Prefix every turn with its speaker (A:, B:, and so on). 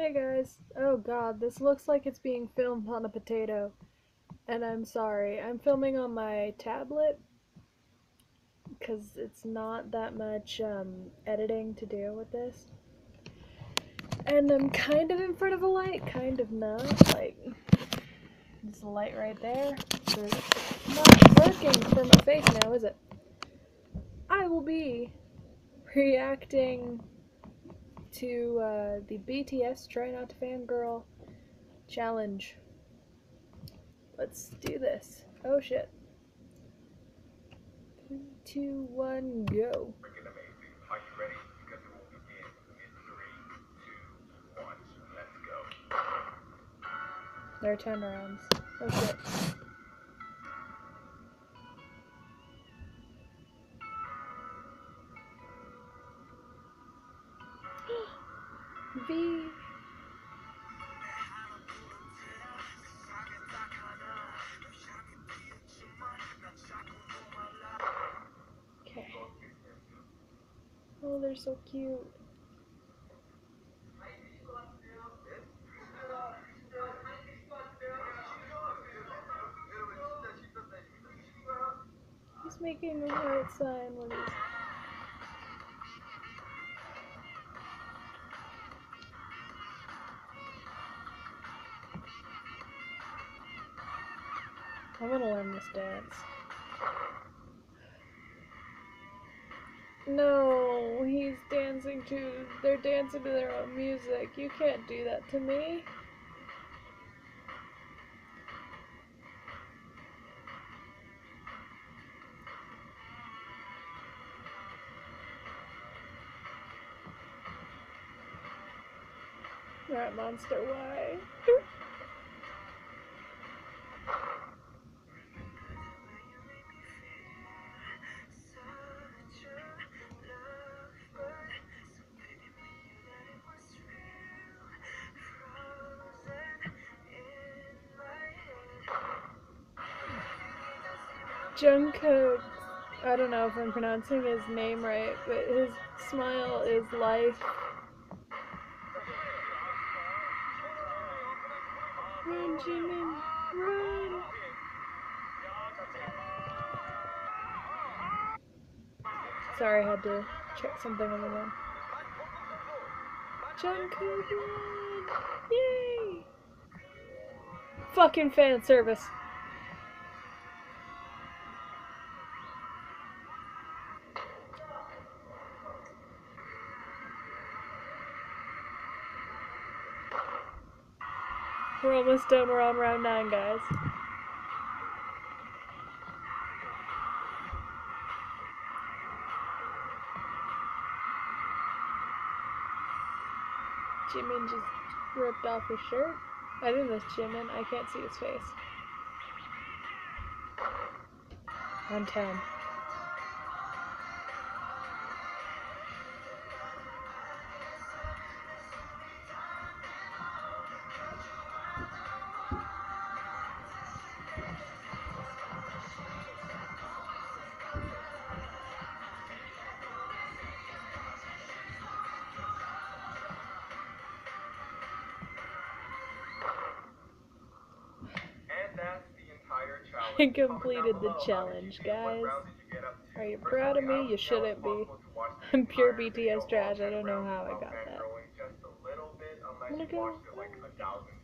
A: Hey guys. Oh god, this looks like it's being filmed on a potato. And I'm sorry. I'm filming on my tablet because it's not that much um, editing to do with this. And I'm kind of in front of a light, kind of not. Like, there's a light right there. It's not working for my face now, is it? I will be reacting to uh, the BTS Try Not to Fangirl challenge. Let's do this. Oh shit. Three, two, one, go. There are 10 rounds. Oh shit. V. Okay. Oh, they're so cute. He's making a heart sign when he's. I'm gonna learn this dance. No, he's dancing to. They're dancing to their own music. You can't do that to me. Alright, Monster, why? Jungkook, I don't know if I'm pronouncing his name right, but his smile is life. Run, Jimin, run! Sorry, I had to check something on the one. Jungkook, run! Yay! Fucking fan service. We're almost done. We're on round nine, guys. Jimin just ripped off his shirt. I think that's Jimin. I can't see his face. On 10. I completed the challenge, guys. Are you proud of me? You shouldn't be. I'm pure BTS trash. I don't know how I got that.
B: fangirling just a